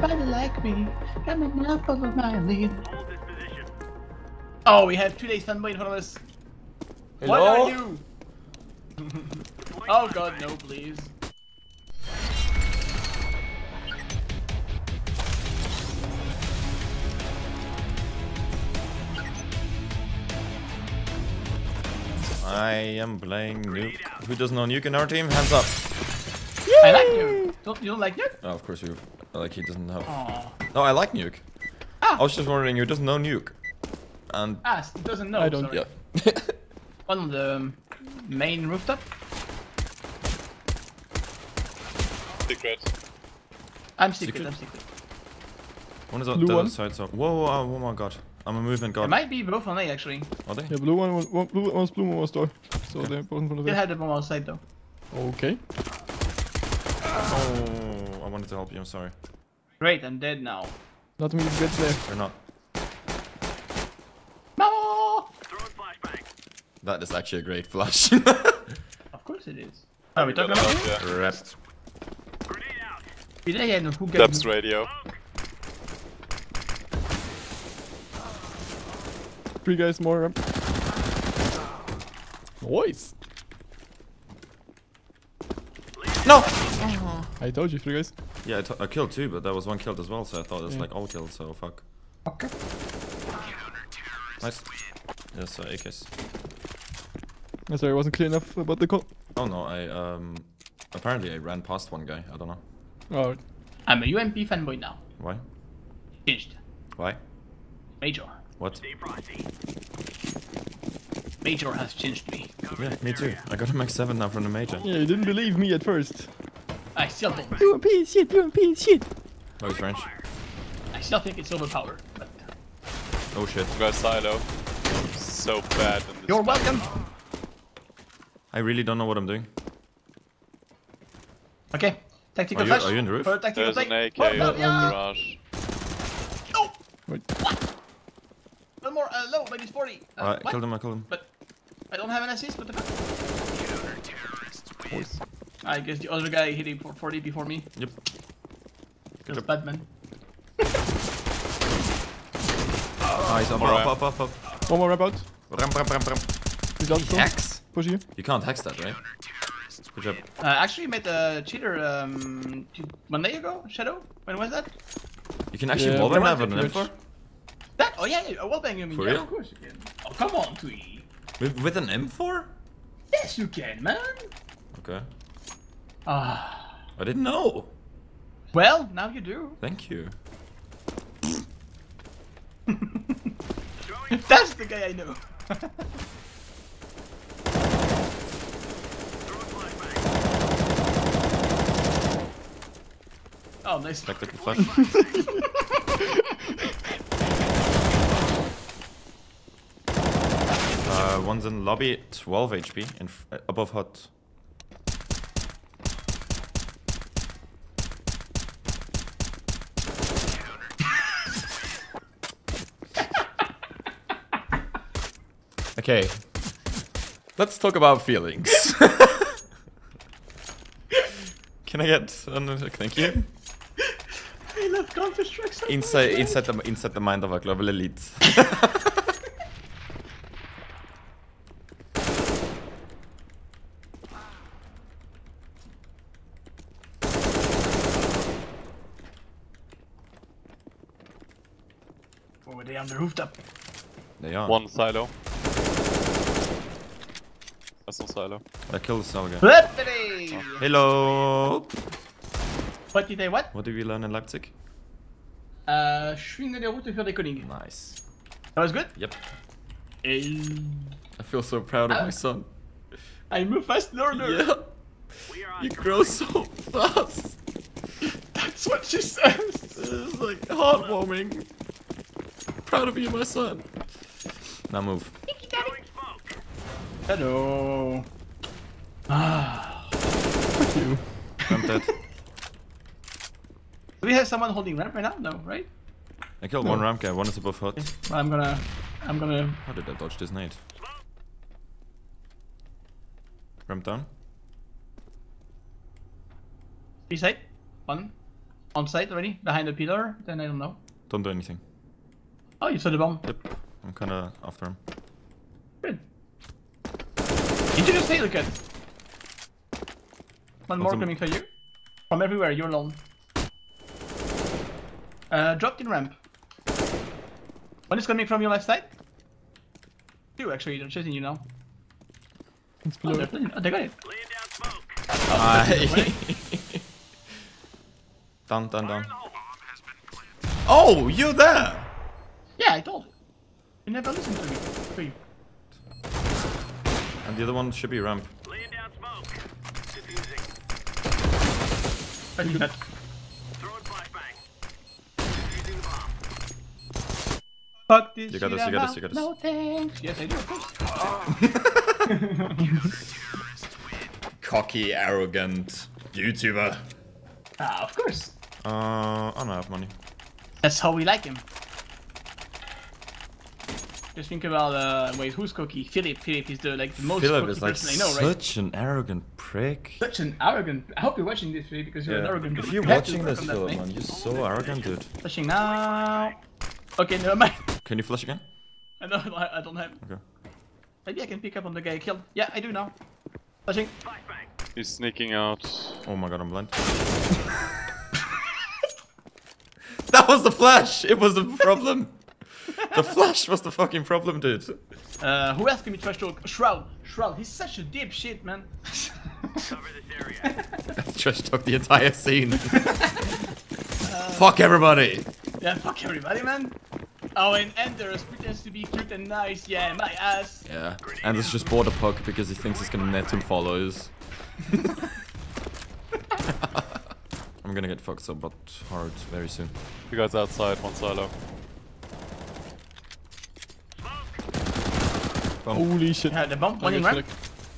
Nobody like me. Coming up over my lead. Oh, we have Tweeday fanboy in front of us. What Hello? are you? oh god, no, please. I am playing Nuke. Who doesn't know Nuke in our team? Hands up. I like you. Don't, you don't like it? Oh, of course you. Like he doesn't have. Oh. No, I like Nuke. Ah. I was just wondering who doesn't know Nuke. And Ah, he doesn't know. I don't. sorry. yeah. On the um, main rooftop. Secret. I'm secret, Secret? I'm secret. one is on the other side. So whoa, whoa, oh, oh my god. I'm a movement It might be both on A actually. Are they? Yeah, blue one, was- one blue one's blue, one was door. So they're both in front of Still it. have the bomb outside though. Okay. Oh, I wanted to help you. I'm sorry. Great, I'm dead now. Not many gets there. You're not. No! That is actually a great flash. Of course it is. Are we talking about it? Yeah. Rep. We didn't know who got Depths radio. Three guys more. Nice. No. I told you, three guys. Yeah, I, t I killed two, but that was one killed as well. So I thought it was Yeah. like all kills. So fuck. Okay. Nice. Yes, uh, AKs. I'm sorry, I wasn't clear enough about the call. Oh no, I um. Apparently, I ran past one guy. I don't know Oh, I'm a UMP fanboy now. why. Changed. Why? Major. What? Major has changed me. Yeah, me too. I got a MAG-7 now from the major. yeah, you didn't believe me at first. I still don't. You a piece shit, you a piece shit. Oh, he's French. I still think it's overpowered, but Oh shit. You guys silo. So bad in this. you're welcome. I really don't know what I'm doing. Okay. Tactical Are you- flash. are you in the roof? For tactical There's an. AK Oh, in no, the yeah. garage. No! Wait. One more, uh, low, but he's 40. Uh, Alright, what? killed him. I killed him. But I don't have an assist, what the fuck? I guess the other guy hit him for 40 before me. Yep. That's job. Batman. Nice. Up, Alright. up, up, up, up. One more ramp out. Ram, ram, ram, ram. He's out He still. hacks. Push you. You can't hex that, right? Good job. Uh, actually met a cheater um, two- one day ago, Shadow. When was that? You can actually Yeah, wallbang but- that with an M4? That? Oh yeah, yeah, a wallbang you mean? For yeah, real? of course you can. Oh come on, Twee. With, with an M4? Yes, you can, man. Okay. Ah. I didn't know. Well, now you do. Thank you. That's the guy I know. oh, nice. Tactical flash. uh, one's in lobby, 12 HP, uh, above hut. Okay. Let's talk about feelings. Can I get another thank you? I love Counter Strike so Inside inside the inside the mind of a global elite. Over there on the rooftop. they are. One silo. That's no silo. I killed the cell guy. Flippity! Hello. What did they what? What did we learn in Leipzig? Uh, schwingen der Route für die Koning. Nice. That was good? Yep. Hey. I feel so proud of Ah. my son. I'm a fast learner. Yeah. You grow so fast. That's what she says. It's like heartwarming. Proud of you, my son. Now move. Hello. Ah. Fuck you. I'm dead. Do we have someone holding ramp right now? No, right? I killed one ramp guy. One is above hut. Well, I'm gonna, I'm gonna. How did I dodge this nade? Ramp down. Side. One. On site already, behind the pillar. Then I don't know. Don't do anything. Oh, you saw the bomb. Yep. I'm kinda after him. Good. Did you just say look at? One more coming for you. From everywhere, you're alone. Uh, dropped in ramp. One is coming from your left side. Two actually, they're chasing you now. It's Oh, below. they're, oh, they got it. Aye. down, down, down. Oh, you there? Yeah, I told you. You never listen to me. To you. And the other one should be ramp. Laying down smoke. Diffusing. I think that. Throwing flashbang. Defusing the bomb. Fuck this You got this, you got this, you got this. No thanks. Yes, I do, of course. Cocky, arrogant YouTuber. Ah, of course. Uh, I don't have money. That's how we like him. Just think about uh wait, who's cocky? Philip. Philip is the like the most Philip cocky is like person I know, right? such an arrogant prick. Such an arrogant. I hope you're watching this video because you're an arrogant. If you're You watching this, on Philip, man, you're so arrogant, dude. Flashing now. Okay, never mind. Can you flash again? I don't. I I don't have. Okay. Maybe I can pick up on the guy I killed. Yeah, I do now. Flashing. Flashbang. He's sneaking out. Oh my god, I'm blind. that was the flash! It was the problem! The flash was the fucking problem, dude. Uh, who else can be trash talk? Shroud. Shroud. He's such a dipshit, man. Cover this area. Trash talk the entire scene. Fuck everybody! yeah, fuck everybody, man. Oh, and Anders pretends to be cute and nice. Yeah, my ass. Yeah, Anders just bought a puck because he thinks he's gonna net him follows. I'm gonna get fucked so but hard very soon. You guys outside, one silo. Holy shit. Yeah, the bomb. One in ramp. Philip.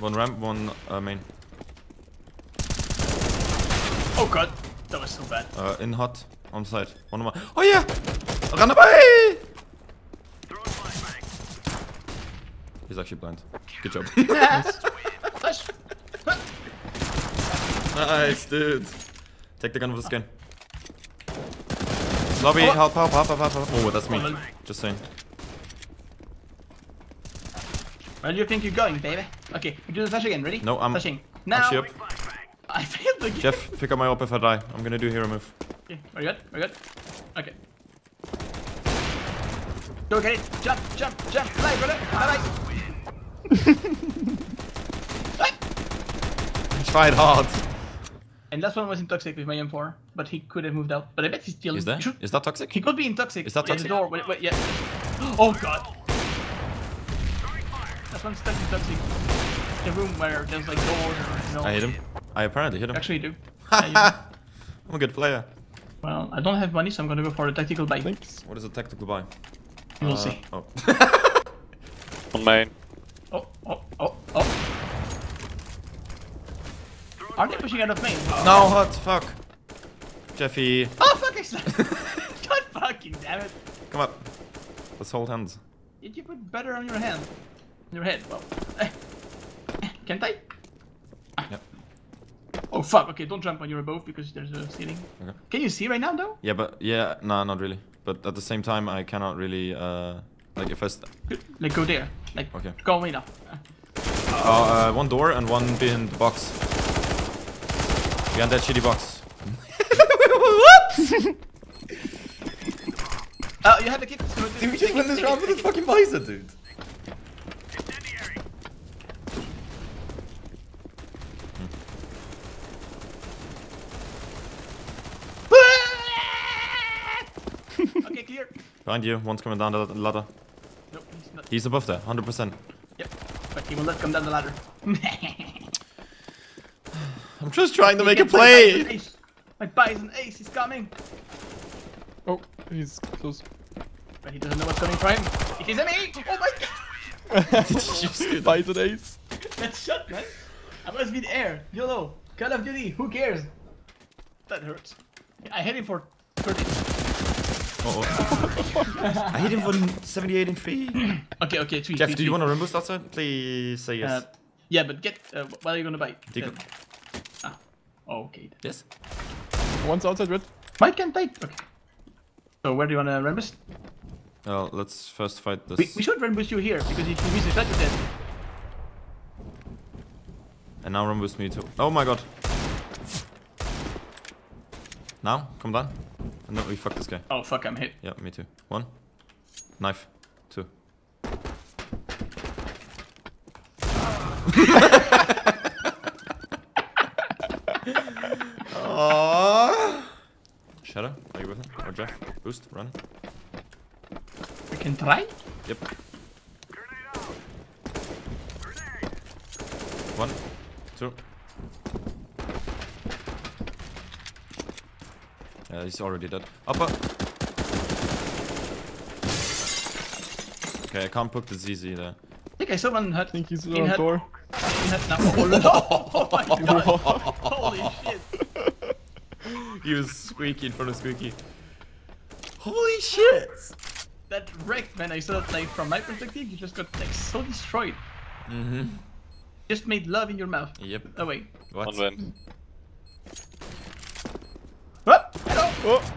One ramp, one uh, main. Oh god, that was so bad. Uh, in hot, on side. One more. Oh yeah! Run away! He's actually blind. Good job. Flash. nice, dude. Take the gun with the skin. Lobby, help, help, help, help, help, help. Oh, that's me. Just saying. Where do you think you're going, baby? Okay, we do the flash again. Ready? No, I'm- flashing. Now. Actually up. Flashbang. I failed again. Jeff, pick up my op if I die. I'm gonna do hero move. Okay, we're good. We're good. Okay. Go get it. Jump, jump, jump. Bye, brother. Bye, bye. Ah! I tried hard. And last one was in toxic with my M4, but he could have moved out. But I bet he's still. Is that? Should- Is that toxic? He could be in toxic. Is that Yeah. The door. Wait, wait, yeah. Oh god. That's one stuck in toxic. The room where there's like doors or no. I hit him. I apparently hit him. Actually, do. Yeah, you do. I'm a good player. well, I don't have money, so I'm gonna go for the tactical buy. Thanks. What is a tactical buy? We'll Uh, see. Oh. On main. Oh, oh, oh, oh. Are they pushing out of main? no, hot, fuck. Jeffy, Oh fuck! I slept. God fucking damn it! come up. Let's hold hands. Did you put butter on your hand? On your head? Well, eh. Eh, can't I? Ah. Yep. Oh fuck! Okay, don't jump when you're above because there's a ceiling. Okay. Can you see right now though? Yeah, but yeah, nah, not really. But at the same time, I cannot really, uh, like if I, st Like go there. Like Okay. go away now. uh, uh, one door and one behind the box. Behind that shitty box. What? Oh, you have the kit. Did we just win this round with a fucking visor, dude. Incendiary. okay, clear. Behind you, one's coming down the ladder. Nope, he's not. He's above there, 100%. Yep. But he will not come down the ladder. I'm just trying to make a play. my Bizon play! ace. My ace is coming. Oh, he's close. But he doesn't know what's coming for him. It is a me! Oh my god! Did you just do that? Bizon ace. That shot, man. I must be the air. YOLO. Call of Duty. Who cares? That hurts. I hit him for 30. Uh-oh. I hit him for 78 and 3. Okay, okay, tweet. Jeff, tweet, do you tweet. want to rimbo outside? Please say yes. Uh, yeah, but get. Uh, what are you gonna buy? Deagle. Uh, ah. Okay. yes? One's outside red. Why can't I? Okay. So where do you wanna rambus? Well, let's first fight this. We, we should rambus you here because if you miss the shot, you're dead. And now run boost me too. Oh my god. Now, come down. And then we fuck this guy. Oh fuck, I'm hit. Yeah, me too. One. Knife. Two. Aww. Shadow, are you with him? Or Jeff? Boost, run. We can try. Yep. Grenade out. Grenade. One, two. Yeah, he's already dead. Upper. Okay, I can't poke the ZZ there. I think I saw one hut. I think he's In on hut. door. In hut now. Oh, no. oh my god. Holy shit. He was squeaky in front of squeaky. Holy shit! That wrecked man. I saw that like from my perspective, you just got like so destroyed. Mm-hmm. Just made love in your mouth. Yep. Oh wait. What? One win. Oh!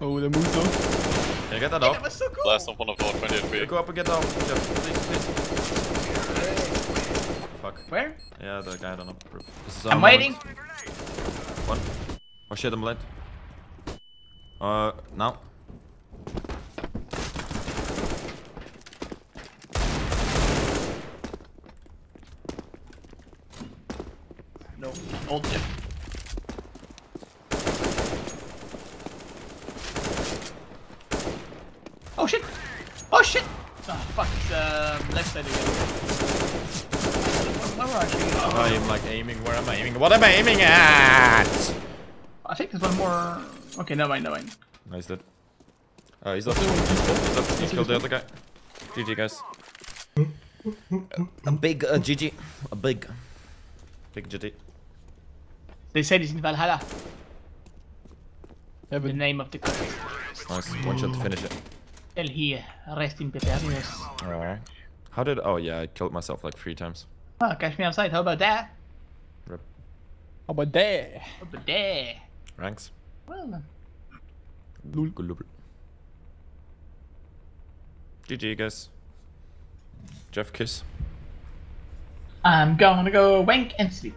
Oh, the moves though. Can I get that That up? was so cool. Last one of our 20 HP. Go up and get down. Jeff, please, please. Fuck. Where? Yeah, the er guy, I don't know. This is I'm our waiting. moment. One. Oh shit, I'm late. Uh, now. No. Oh, Old Jeff. Shit! Oh shit! Oh fuck, it's uh, left side again. Where are you? I'm like aiming. Where am I aiming? What am I aiming at? I think there's one more. Okay, never mind, never mind. Nice, dude. Uh, he's up. He's up. He killed the other guy. GG, guys. A big uh, GG. A big. Big GG. They said it's in Valhalla, the name of the country. Nice. One shot to finish it. Tell here, rest in happiness. Alright. How did? Oh yeah, I killed myself like three times. Oh, catch me outside, how about that? Rip. How about that? How about that? Ranks. Well then. Gulubl. GG, guys. Jeff kiss. I'm gonna go wank and sleep.